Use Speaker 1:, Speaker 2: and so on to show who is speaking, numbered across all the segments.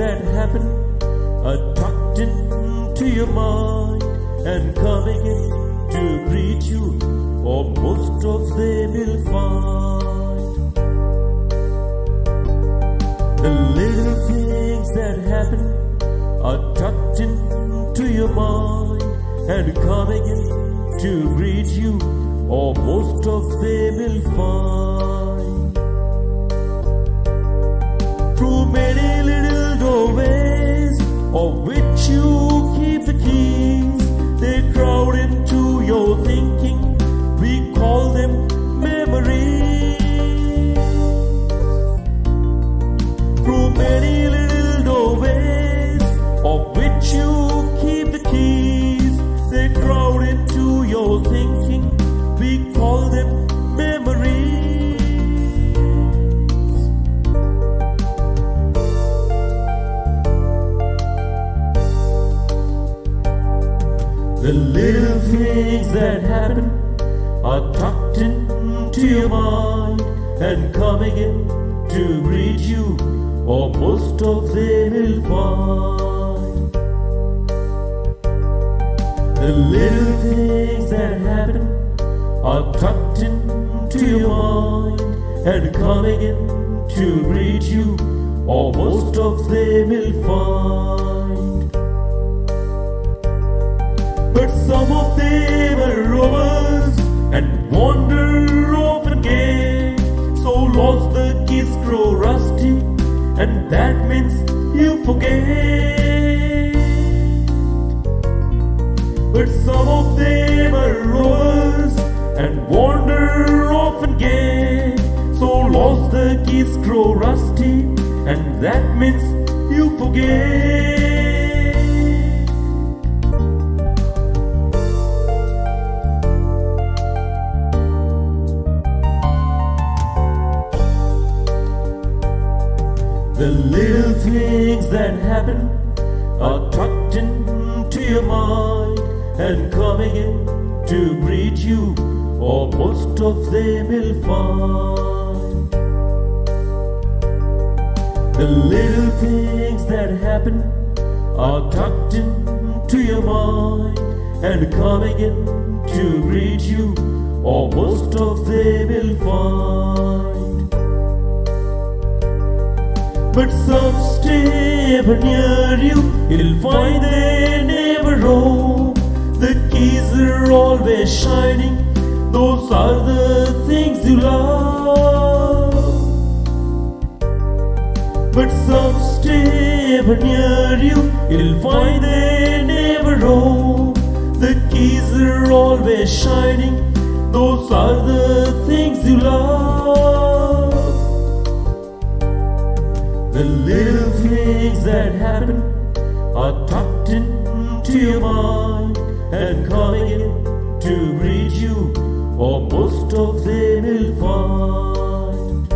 Speaker 1: that happen are tucked into your mind and coming in to greet you, or most of them you'll find. The little things that happen are tucked into your mind and coming in to greet you, or most of them We call them The little things that happen are tucked into your mind and coming in to greet you, or most of them will find. The little things that happen are tucked into your mind and coming in to greet you, or most of them will find. Some of them are rovers and wander off again. So lost the keys grow rusty, and that means you forget. But some of them are rovers and wander off again. So lost the keys grow rusty, and that means you forget. The little things that happen are tucked into your mind and coming in to greet you, or most of them will find. The little things that happen are tucked into your mind and coming in to greet you, or most of them will find. But some stay ever near you, you'll find they never roam. The keys are always shining, those are the things you love. But some stay ever near you, you'll find they never roam. The keys are always shining, those are the things you love. The little things that happen are tucked into your mind and coming in to greet you, or most of them will find.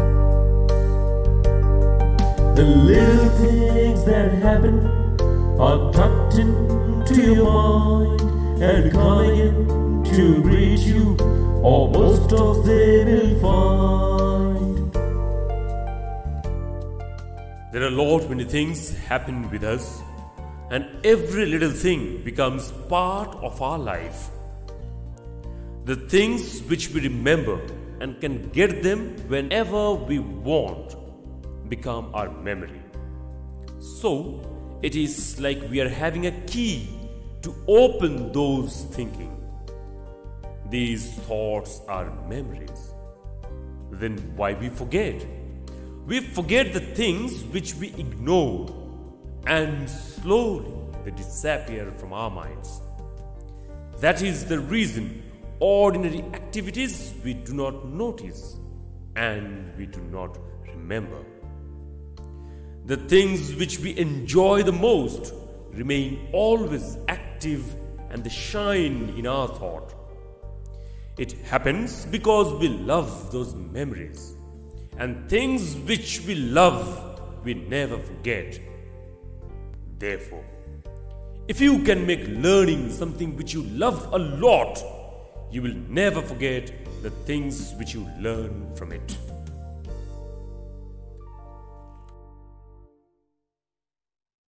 Speaker 1: The little things that happen are tucked into your mind and coming in to greet you, or most of them will find.
Speaker 2: There are a lot many things happen with us, and every little thing becomes part of our life. The things which we remember and can get them whenever we want become our memory. So, it is like we are having a key to open those thinking. These thoughts are memories. Then why we forget? We forget the things which we ignore and slowly they disappear from our minds. That is the reason ordinary activities we do not notice and we do not remember. The things which we enjoy the most remain always active and they shine in our thought. It happens because we love those memories and things which we love we never forget. Therefore, if you can make learning something which you love a lot, you will never forget the things which you learn from it.